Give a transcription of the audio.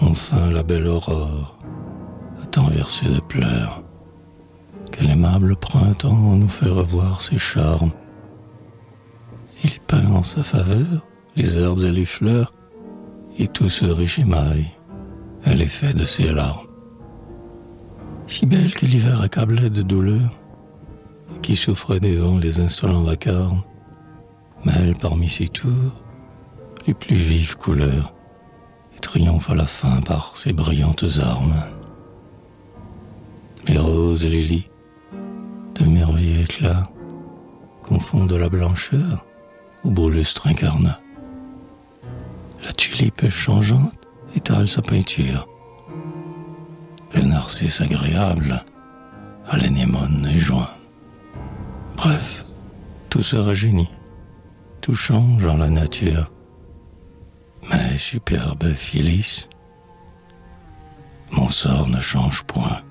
Enfin la belle aurore a tant versé de pleurs. Quel aimable printemps nous fait revoir ses charmes. Il peint en sa faveur les herbes et les fleurs, et tout se riche émaille à l'effet de ses larmes. Si belle que l'hiver accablait de douleur, qui souffrait des vents les insolents vacarmes, mêle parmi ses tours les plus vives couleurs, triomphe à la fin par ses brillantes armes. Les roses et les lits, de merveilleux éclats, confondent la blancheur au beau lustre incarnat. La tulipe changeante étale sa peinture. Le narcisse agréable à l'anémone et joint. Bref, tout se rajeunit, tout change en la nature. Superbe Phyllis, mon sort ne change point.